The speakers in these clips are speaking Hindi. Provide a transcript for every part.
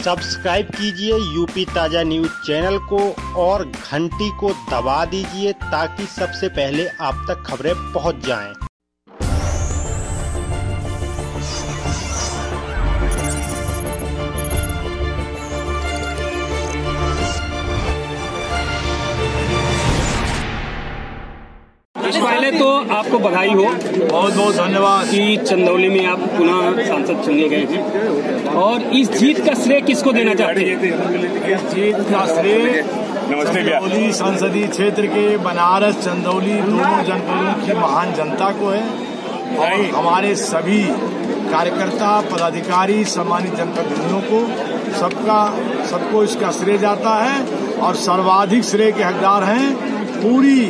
सब्सक्राइब कीजिए यूपी ताज़ा न्यूज़ चैनल को और घंटी को दबा दीजिए ताकि सबसे पहले आप तक खबरें पहुँच जाएँ। पहले तो आपको बधाई हो बहुत बहुत धन्यवाद। कि चंदौली में आप पुनः सांसद चुने गए हैं। और इस जीत का श्रेय किसको देना चाहते हैं? इस जीत का श्रेय नमस्ते चंदौली संसदीय क्षेत्र के बनारस चंदौली दोनों जनपदों की महान जनता को है। और हमारे सभी कार्यकर्ता पदाधिकारी सम्मानित जनप्रतिनिधियों को सबका सबको इसका श्रेय जाता है और सर्वाधिक श्रेय के हकदार हैं पूरी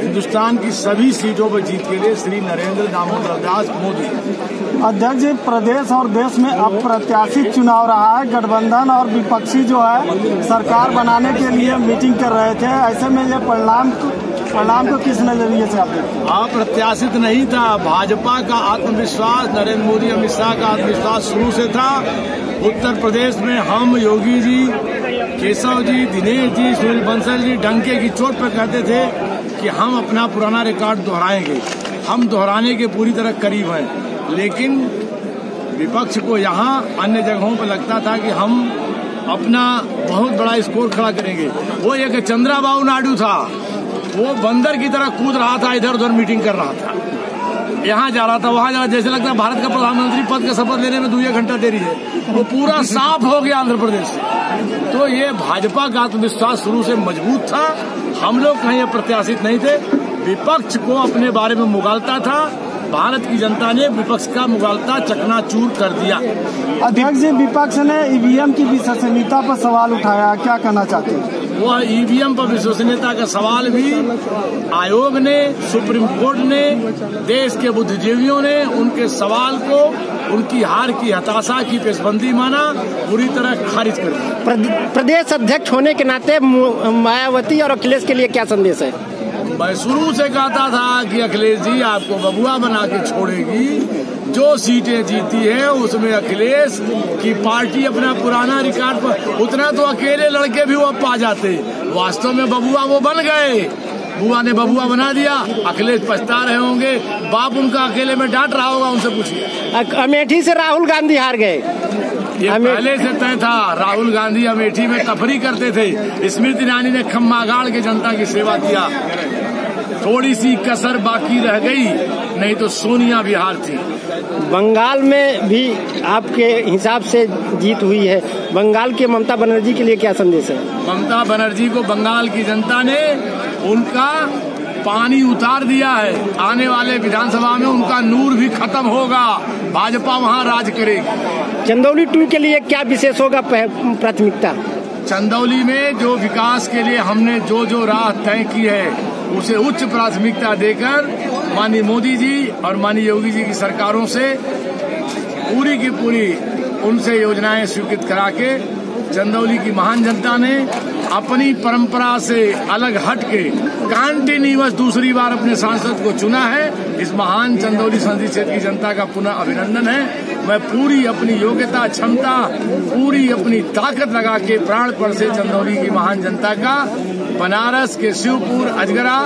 हिंदुस्तान की सभी सीटों पर जीत के लिए श्री नरेंद्र दामोदर दास मोदी। अध्यक्ष जी प्रदेश और देश में अप्रत्याशित चुनाव रहा है। गठबंधन और विपक्षी जो है सरकार बनाने के लिए मीटिंग कर रहे थे। ऐसे में ये परिणाम परिणाम को किस नज़रिए से आप देखते हैं? अप्रत्याशित नहीं था। भाजपा का आत्मविश्वास नरेंद्र मोदी अमित शाह का आत्मविश्वास शुरू से था। उत्तर प्रदेश में हम योगी जी केशव जी दिनेश जी सुनील बंसल जी डंके की चोट पर कहते थे कि हम अपना पुराना रिकॉर्ड दोहराएँगे। हम दोहराने के पूरी तरह करीब हैं। लेकिन विपक्ष को यहाँ अन्य जगहों पर लगता था कि हम अपना बहुत बड़ा स्कोर खड़ा करेंगे। वो एक चंद्राबाबू नायडू था। वो बंदर की तरह कूद रहा था इधर उधर मीटिंग कर रहा था। यहाँ जा रहा था, वहाँ जा रहा जैसे लगता है भारत का प्रधानमंत्री पद का शपथ लेने में दो एक घंटा देरी है। वो पूरा साफ़ हो गया आंध्र प्रदेश तो ये भाजपा का आत्मविश्वास शुरू से मज़बूत था। हम लोग कहीं प्रत्याशित नहीं थे। विपक्ष को अपने बारे में मुगालता था। भारत की जनता ने विपक्ष का मुगालता चकनाचूर कर दिया। अध्यक्ष जी विपक्ष ने ईवीएम की विश्वसनीयता पर सवाल उठाया। क्या कहना चाहते हैं? वह ईवीएम पर विश्वसनीयता का सवाल भी आयोग ने सुप्रीम कोर्ट ने देश के बुद्धिजीवियों ने उनके सवाल को उनकी हार की हताशा की पेशबंदी माना पूरी तरह खारिज कर दिया। प्रदेश अध्यक्ष होने के नाते मायावती और अखिलेश के लिए क्या संदेश है? मैं शुरू से कहता था कि अखिलेश जी आपको बबुआ बना के छोड़ेगी। जो सीटें जीती है, उसमें अखिलेश की पार्टी अपना पुराना रिकॉर्ड पर, उतना तो अकेले लड़के भी वो पा जाते। वास्तव में बबुआ वो बन गए। बुआ ने बबुआ बना दिया। अखिलेश पछता रहे होंगे। बाप उनका अकेले में डांट रहा होगा, उनसे पूछिए। अमेठी से राहुल गांधी हार गए। ये पहले से तय था राहुल गांधी अमेठी में तफरी करते थे। स्मृति ईरानी ने खम्मा गाड़ के जनता की सेवा किया। थोड़ी सी कसर बाकी रह गई नहीं तो सोनिया बिहार थी। बंगाल में भी आपके हिसाब से जीत हुई है। बंगाल के ममता बनर्जी के लिए क्या संदेश है? ममता बनर्जी को बंगाल की जनता ने उनका पानी उतार दिया है। आने वाले विधानसभा में उनका नूर भी खत्म होगा। भाजपा वहाँ राज करेगी। चंदौली टू के लिए क्या विशेष होगा प्राथमिकता? चंदौली में जो विकास के लिए हमने जो जो राह तय की है उसे उच्च प्राथमिकता देकर माननीय मोदी जी और माननीय योगी जी की सरकारों से पूरी की पूरी उनसे योजनाएँ स्वीकृत करा के चंदौली की महान जनता ने अपनी परंपरा से अलग हट के कंटिन्यूस दूसरी बार अपने सांसद को चुना है। इस महान चंदौली संसदीय क्षेत्र की जनता का पुनः अभिनंदन है। मैं पूरी अपनी योग्यता, क्षमता, पूरी अपनी ताकत लगा के प्राण पर से चंदौली की महान जनता का। बनारस के शिवपुर, अजगरा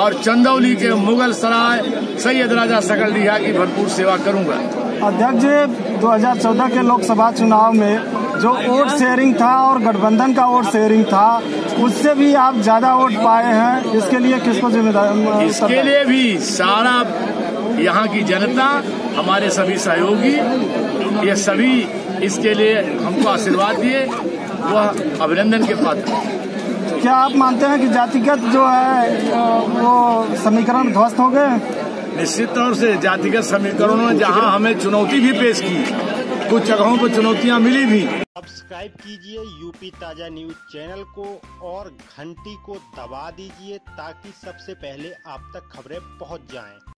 और चंदौली के मुगल सराय, सैयद राजा सकल डिहा की भरपूर सेवा करूँगा। अध्यक्ष जी 2014 के लोकसभा चुनाव में जो वोट शेयरिंग था और गठबंधन का वोट शेयरिंग था उससे भी आप ज़्यादा वोट पाए हैं। इसके लिए किसको जिम्मेदार इसके लिए भी सारा यहाँ की जनता हमारे सभी सहयोगी ये सभी इसके लिए हमको आशीर्वाद दिए। वह अभिनंदन के पात्र क्या आप मानते हैं कि जातिगत जो है वो समीकरण ध्वस्त हो गए? निश्चित तौर से जातिगत समीकरणों ने जहाँ हमें चुनौती भी पेश की कुछ जगहों पर चुनौतियाँ मिली भी। सब्सक्राइब कीजिए यूपी ताज़ा न्यूज़ चैनल को और घंटी को दबा दीजिए ताकि सबसे पहले आप तक खबरें पहुँच जाएँ।